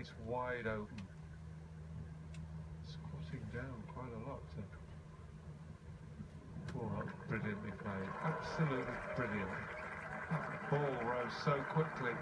face wide open. Squatting down quite a lot to Oh, brilliantly played. Absolutely brilliant. That ball rose so quickly.